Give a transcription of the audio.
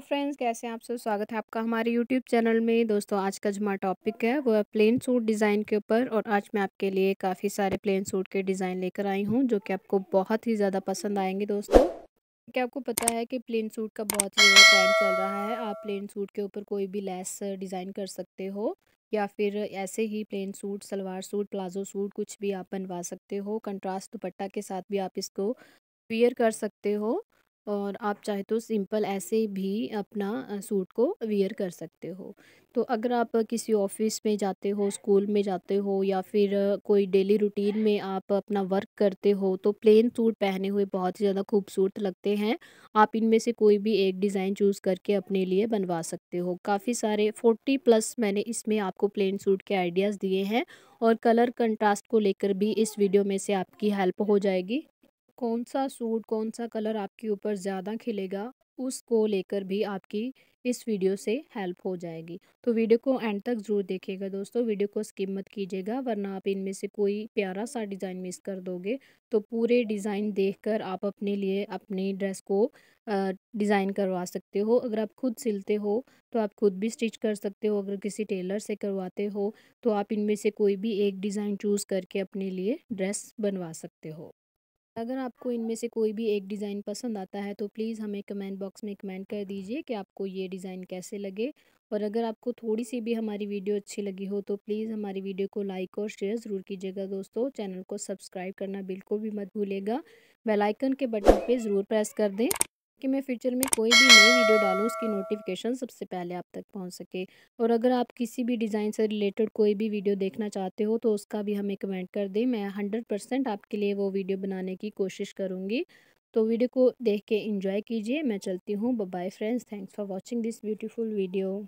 Friends कैसे हैं आप सब? स्वागत है आपका हमारे यूट्यूब चैनल में। दोस्तों, आज का जो हमारा टॉपिक है, वो है प्लेन सूट डिज़ाइन के ऊपर। और आज मैं आपके लिए काफ़ी सारे प्लेन सूट के डिज़ाइन लेकर आई हूँ, जो कि आपको बहुत ही ज़्यादा पसंद आएँगे, दोस्तों। क्या आपको पता है कि प्लेन सूट का बहुत ही ज़्यादा ट्रेंड चल रहा है। आप प्लेन सूट के ऊपर कोई भी लेस डिज़ाइन कर सकते हो, या फिर ऐसे ही plain suit salwar suit palazzo suit कुछ भी आप बनवा सकते हो। कंट्रास्ट दुपट्टा के साथ भी आप इसको वियर कर सकते हो। और आप चाहे तो सिंपल ऐसे भी अपना सूट को वियर कर सकते हो। तो अगर आप किसी ऑफ़िस में जाते हो, स्कूल में जाते हो या फिर कोई डेली रूटीन में आप अपना वर्क करते हो तो प्लेन सूट पहने हुए बहुत ही ज़्यादा खूबसूरत लगते हैं। आप इनमें से कोई भी एक डिज़ाइन चूज़ करके अपने लिए बनवा सकते हो। काफ़ी सारे फोर्टी प्लस मैंने इसमें आपको प्लेन सूट के आइडियाज़ दिए हैं और कलर कंट्रास्ट को लेकर भी इस वीडियो में से आपकी हेल्प हो जाएगी। कौन सा सूट कौन सा कलर आपके ऊपर ज़्यादा खिलेगा, उसको लेकर भी आपकी इस वीडियो से हेल्प हो जाएगी। तो वीडियो को एंड तक ज़रूर देखिएगा दोस्तों, वीडियो को स्किप मत कीजिएगा, वरना आप इनमें से कोई प्यारा सा डिज़ाइन मिस कर दोगे। तो पूरे डिज़ाइन देखकर आप अपने लिए अपनी ड्रेस को डिज़ाइन करवा सकते हो। अगर आप खुद सिलते हो तो आप खुद भी स्टिच कर सकते हो। अगर किसी टेलर से करवाते हो तो आप इनमें से कोई भी एक डिज़ाइन चूज़ करके अपने लिए ड्रेस बनवा सकते हो। अगर आपको इनमें से कोई भी एक डिज़ाइन पसंद आता है तो प्लीज़ हमें कमेंट बॉक्स में कमेंट कर दीजिए कि आपको ये डिज़ाइन कैसे लगे। और अगर आपको थोड़ी सी भी हमारी वीडियो अच्छी लगी हो तो प्लीज़ हमारी वीडियो को लाइक और शेयर ज़रूर कीजिएगा दोस्तों। चैनल को सब्सक्राइब करना बिल्कुल भी मत भूलेगा बेलाइकन के बटन पर ज़रूर प्रेस कर दें। कि मैं फ्यूचर में कोई भी नई वीडियो डालूँ, उसकी नोटिफिकेशन सबसे पहले आप तक पहुँच सके। और अगर आप किसी भी डिज़ाइन से रिलेटेड कोई भी वीडियो देखना चाहते हो तो उसका भी हमें कमेंट कर दें। मैं हंड्रेड परसेंट आपके लिए वो वीडियो बनाने की कोशिश करूँगी। तो वीडियो को देख के इंजॉय कीजिए। मैं चलती हूँ। Bye friends. Thanks for watching this beautiful video.